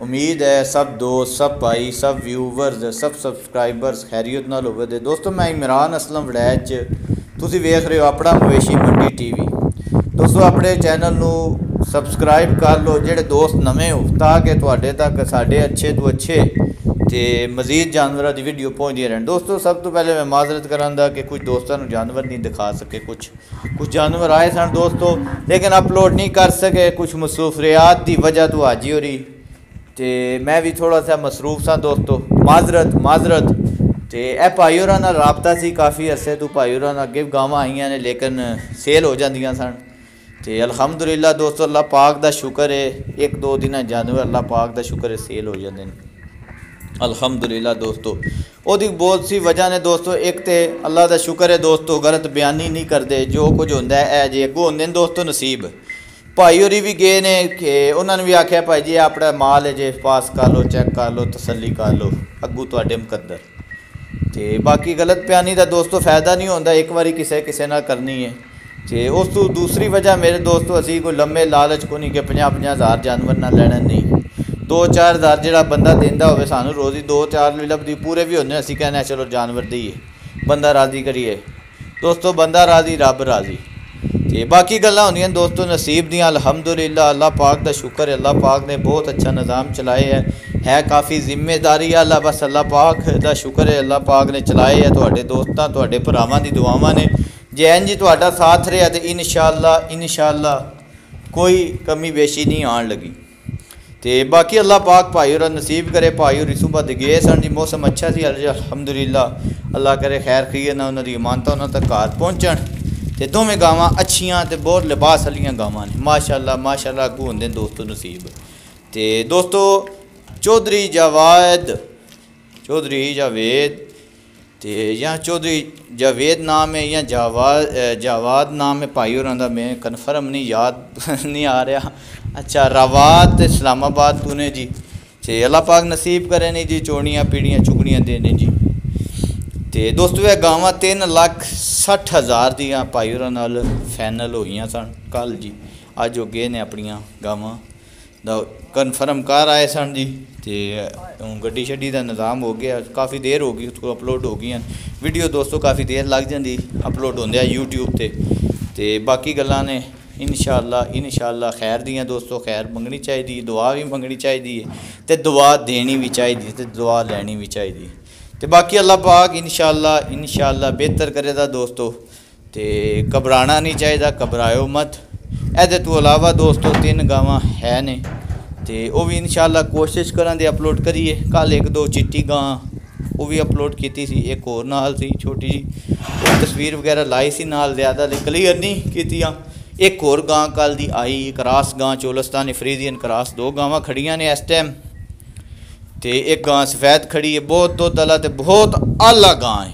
ਉਮੀਦ ਹੈ ਸਭ ਦੋਸਤ ਸਭ ਭਾਈ ਸਭ ਵਿਊਵਰਸ ਸਭ ਸਬਸਕ੍ਰਾਈਬਰਸ ਖੈਰੀਅਤ ਨਾਲ ਹੋਵੇ ਦੇ ਦੋਸਤੋ ਮੈਂ ਇਮਰਾਨ ਅਸਲਮ ਵੜੈਚ ਤੁਸੀਂ ਵੇਖ ਰਹੇ ਹੋ ਆਪਣਾ ਮਵੇਸ਼ੀ ਮੰਡੀ ਟੀਵੀ ਦੋਸਤੋ ਆਪਣੇ ਚੈਨਲ ਨੂੰ ਸਬਸਕ੍ਰਾਈਬ ਕਰ ਲਓ ਜਿਹੜੇ ਦੋਸਤ ਨਵੇਂ ਹੋ ਤਾਂ ਕਿ ਤੁਹਾਡੇ ਤੱਕ ਸਾਡੇ ਅੱਛੇ ਤੋਂ ਅੱਛੇ تو تے مزید جانوراں دی ویڈیو پہنچدی رہن۔ دوستو، سب تو پہلے میں معذرت کراندا کہ کچھ دوستاں جانور نہیں دکھا سکے، کچھ کچھ جانور آئے سن دوستو، لیکن اپلوڈ نہیں کر سکے، کچھ مصروفیات دی وجہ تو حاجی ہو رہی تے میں بھی تھوڑا سا مصروف سا دوستو۔ معذرت معذرت۔ تے اے بھائی ہوراں رابطہ سی کافی عرصے تو بھائی ہوراں نال اگے گاواں آئیاں نے، لیکن سیل ہو جاندیاں سن۔ تے الحمدللہ دوستو، اللہ پاک دا شکر ہے، ایک دو دن جانور اللہ پاک دا شکر ہے، سیل ہو جاتے ہیں ਅਲਹਮਦੁਲਿਲਾ ਦੋਸਤੋ। ਉਹਦੀ ਬਹੁਤ ਸੀ ਵਜ੍ਹਾ ਨੇ ਦੋਸਤੋ, ਇੱਕ ਤੇ ਅੱਲਾ ਦਾ ਸ਼ੁਕਰ ਹੈ ਦੋਸਤੋ, ਗਲਤ ਬਿਆਨੀ ਨਹੀਂ ਕਰਦੇ, ਜੋ ਕੁਝ ਹੁੰਦਾ ਹੈ, ਇਹ ਜੇ ਅੱਗੋਂ ਹੁੰਦੇ ਨੇ ਦੋਸਤੋ ਨਸੀਬ। ਭਾਈ ਹੋਰੀ ਵੀ ਗਏ ਨੇ ਕਿ ਉਹਨਾਂ ਨੇ ਵੀ ਆਖਿਆ, ਭਾਈ ਜੀ ਆਪਣਾ ਮਾਲ ਹੈ, ਜੇ ਪਾਸ ਕਰ ਲਓ, ਚੈੱਕ ਕਰ ਲਓ, ਤਸੱਲੀ ਕਰ ਲਓ, ਅੱਗੋਂ ਤੁਹਾਡੇ ਮੁਕੱਦਰ। ਤੇ ਬਾਕੀ ਗਲਤ ਬਿਆਨੀ ਦਾ ਦੋਸਤੋ ਫਾਇਦਾ ਨਹੀਂ ਹੁੰਦਾ, ਇੱਕ ਵਾਰੀ ਕਿਸੇ ਕਿਸੇ ਨਾਲ ਕਰਨੀ ਹੈ। ਤੇ ਉਸ ਤੋਂ ਦੂਸਰੀ ਵਜ੍ਹਾ ਮੇਰੇ ਦੋਸਤੋ, ਅਸੀਂ ਕੋਈ ਲੰਮੇ ਲਾਲਚ ਕੋ ਨਹੀਂ ਕਿ 50 50 ਹਜ਼ਾਰ ਜਾਨਵਰ ਨਾਲ ਲੈਣਾ ਨਹੀਂ। دو چار ہزار جڑا بندہ دیندا ہوے سانو روزی دو چار بھی لبدی پورے بھی ہونے اسی کہنے چلو جانور دئیے بندہ راضی کریے دوستو، بندہ راضی، رب راضی۔ تے باقی گلاں ہوندیاں دوستو، نصیب دیاں الحمدللہ، اللہ پاک دا شکر ہے۔ اللہ پاک نے بہت اچھا نظام چلائے ہے۔ ہے کافی ذمہ داری اللہ، بس اللہ پاک دا شکر ہے۔ اللہ پاک نے چلائے ہے۔ تواڈے دوستاں، تواڈے بھراواں دی دعاواں نے۔ جے این جی تواڈا ساتھ رہیا، تے انشاءاللہ انشاءاللہ کوئی کمی بیشی نہیں آن لگی۔ آن تے باقی اللہ پاک بھائی اور نصیب کرے بھائی اور صبح دے گئے سن جی موسم اچھا سی جی الحمدللہ، اللہ کرے خیر خیر نہ انہاں دی امانتاں انہاں تک گھر پہنچن۔ تے دوویں گاواں اچھیاں تے بہت لباس والیاں گاواں نے۔ ماشاءاللہ ماشاءاللہ اگوں ہوندے دوستو نصیب۔ تے دوستو چودھری جاوید ਤੇ ਜਾਂ ਚੌਧਰੀ ਜਾਵੇਦ ਨਾਮ ਹੈ ਜਾਂ ਜਾਵਾਦ ਜਾਵਾਦ ਨਾਮ ਹੈ, ਭਾਈ ਹੋਰਾਂ ਦਾ ਮੈਂ ਕਨਫਰਮ ਨਹੀਂ, ਯਾਦ ਨਹੀਂ ਆ ਰਿਹਾ। ਅੱਛਾ, ਰਵਾਤ ਇਸਲਾਮਾਬਾਦ ਪੁਨੇ ਜੀ। ਤੇ ਅੱਲਾਹ ਪਾਕ ਨਸੀਬ ਕਰੇ ਨਹੀਂ ਜੀ, ਚੋਣੀਆਂ ਪੀੜੀਆਂ ਚੁਗਣੀਆਂ ਦੇਣੇ ਜੀ। ਤੇ ਦੋਸਤੋ, ਇਹ ਗਾਵਾਂ 3 ਲੱਖ 60 ਹਜ਼ਾਰ ਦੀਆਂ ਭਾਈ ਹੋਰਾਂ ਨਾਲ ਫਾਈਨਲ ਹੋਈਆਂ ਸਨ ਕੱਲ ਜੀ। ਅੱਜ ਉਹ ਗਏ ਨੇ ਆਪਣੀਆਂ ਗਾਵਾਂ। دا کنفرم کر آئے سن جی تے گڈی شڈی دا نظام ہو گیا کافی دیر ہو گئی اس کو اپلوڈ ہو گئی ویڈیو دوستو کافی دیر لگ جاندی اپلوڈ ہوندیا یوٹیوب تے تے باقی گلاں نے انشاءاللہ انشاءاللہ خیر دیاں دوستو خیر منگنی چاہیے دعا بھی منگنی چاہیے تے دعا دینی بھی چاہیے تے دعا لینی بھی چاہیے تے باقی اللہ پاک انشاءاللہ انشاءاللہ بہتر کرے دا دوستو تے گھبرانا نہیں چاہیے گھبرایو مت اے تو علاوہ دوستو تین گاواں ہے نے تے وہ بھی انشاءاللہ کوشش کران دے اپلوڈ کریے کل ایک دو چٹی گاں وہ بھی اپلوڈ کیتی سی ایک اور نال سی چھوٹی جی تصویر وغیرہ لائی سی نال زیادہ کلیئر نہیں کیتیاں ایک اور گاں کل دی آئی کراس گاں چولستان افریدین کراس دو گاواں کھڑیاں نے اس ٹائم تے ایک گاں سفید کھڑی ہے بہت دو دلا تے بہت اعلیٰ گاں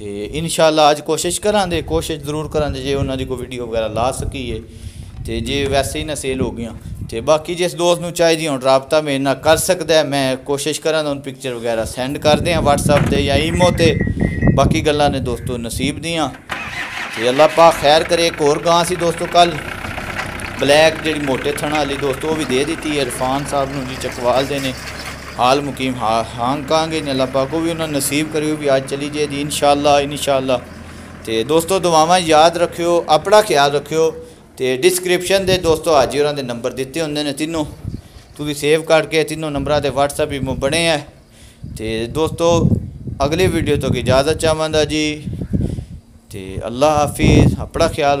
ہے تے انشاءاللہ اج کوشش کران دے، کوشش ضرور کران دے، جے انہاں دی کوئی ویڈیو وغیرہ لا سکیے تے جے ویسے ہی نہ سیل ہو گیاں۔ تے باقی جس دوست نو چاہیے ہوں، رابطہ میں نہ کر سکتا ہے، میں کوشش کراں ان پکچر وغیرہ سینڈ کر دیاں واٹس اپ تے یا ایمو تے۔ باقی گلاں نے دوستو نصیب دیاں۔ تے اللہ پاک خیر کرے، ایک اور گاں سی دوستو، کل بلیک جڑی موٹے تھنا والی دوستو، وہ بھی دے دیتی ہے، عرفان صاحب نو جی حال مقیم ہانگ کانگ نے اللہ پاک کو بھی انہوں نے نصیب کریو، بھی آج چلی جائے دی انشاءاللہ انشاءاللہ۔ تے دوستو، دعاواں یاد رکھیو، اپنا خیال رکھیو۔ تے ڈسکرپشن دے دوستو حاجی ہوراں دے نمبر دیتے ہوندے نے تینوں۔ تو بھی سیو کر کے تینوں نمبراں دے واٹس ایپ بھی بنے ہیں۔ تے دوستو اگلی ویڈیو تو کی اجازت چاہواں جی۔ تے اللہ حافظ، اپنا خیال